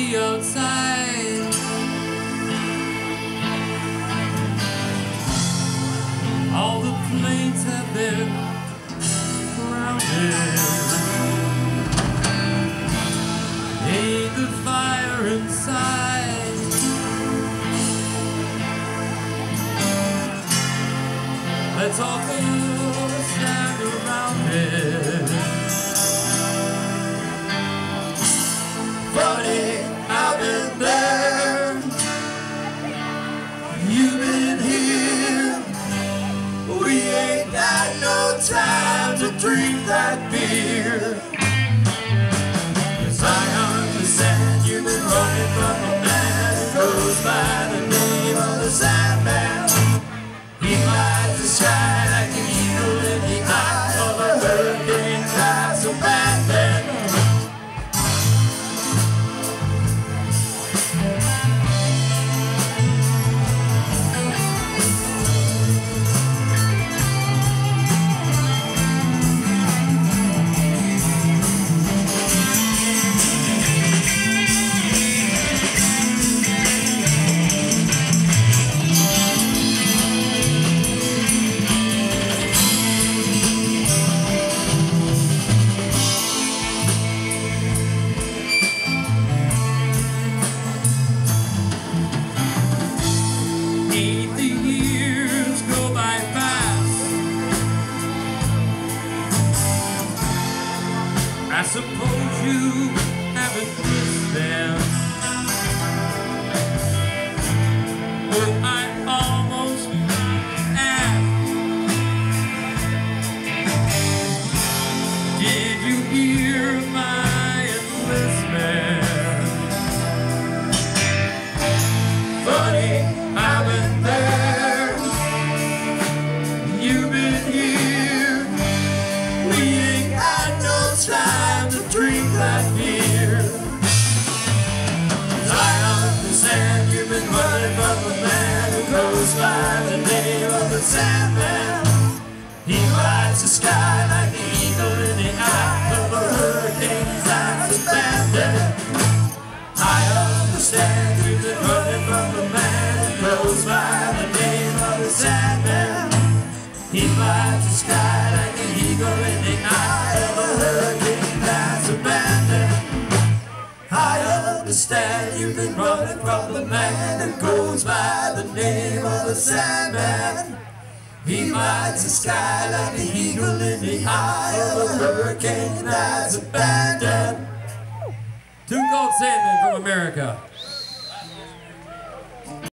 Foggy outside? All the planes have been grounded. Ain't the fire inside? Let's all go time to drink that I suppose you haven't missed them. But I almost asked, Did you hear my enlistment? Funny, Sandman. He rides the sky like the eagle in the eye of a hurricane. His eyes abandoned. I understand you've been running from the man who goes by the name of the Sandman. He flies the sky like an eagle in the eye of a hurricane that's abandoned. I understand you've been running from the man who goes by the name of the Sandman. He rides the sky like an eagle in the eye of a hurricane that's abandoned. Tune called Sandman from America.